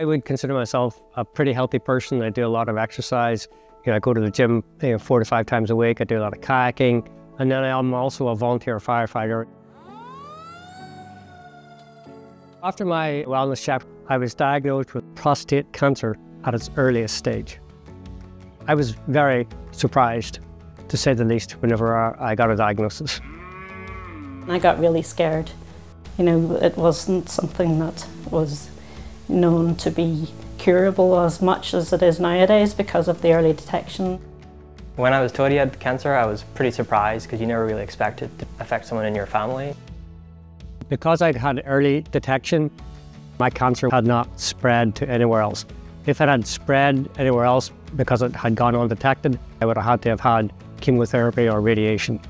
I would consider myself a pretty healthy person. I do a lot of exercise. You know, I go to the gym you know, four to five times a week. I do a lot of kayaking. And then I'm also a volunteer firefighter. After my wellness check, I was diagnosed with prostate cancer at its earliest stage. I was very surprised, to say the least, whenever I got a diagnosis. I got really scared. You know, it wasn't something that was known to be curable as much as it is nowadays because of the early detection. When I was told he had cancer, I was pretty surprised because you never really expect it to affect someone in your family. Because I'd had early detection, my cancer had not spread to anywhere else. If it had spread anywhere else because it had gone undetected, I would have had to have had chemotherapy or radiation.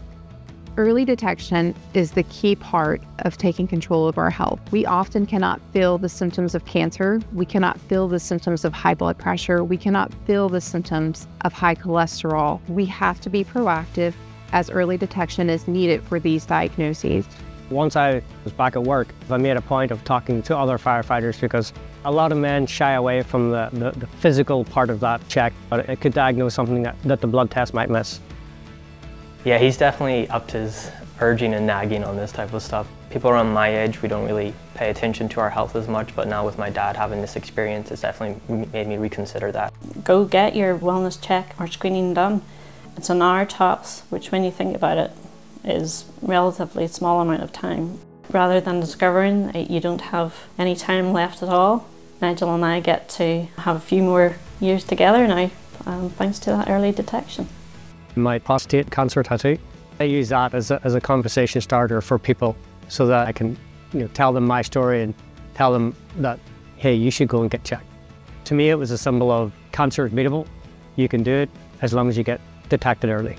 Early detection is the key part of taking control of our health. We often cannot feel the symptoms of cancer. We cannot feel the symptoms of high blood pressure. We cannot feel the symptoms of high cholesterol. We have to be proactive as early detection is needed for these diagnoses. Once I was back at work, I made a point of talking to other firefighters because a lot of men shy away from the, the, the physical part of that check, but it could diagnose something that, that the blood test might miss. Yeah, he's definitely upped his urging and nagging on this type of stuff. People around my age, we don't really pay attention to our health as much, but now with my dad having this experience, it's definitely made me reconsider that. Go get your wellness check or screening done. It's an hour tops, which when you think about it, is relatively small amount of time. Rather than discovering that you don't have any time left at all, Nigel and I get to have a few more years together now, um, thanks to that early detection my prostate cancer tattoo. I use that as a, as a conversation starter for people so that I can you know, tell them my story and tell them that, hey, you should go and get checked. To me, it was a symbol of cancer is beatable. You can do it as long as you get detected early.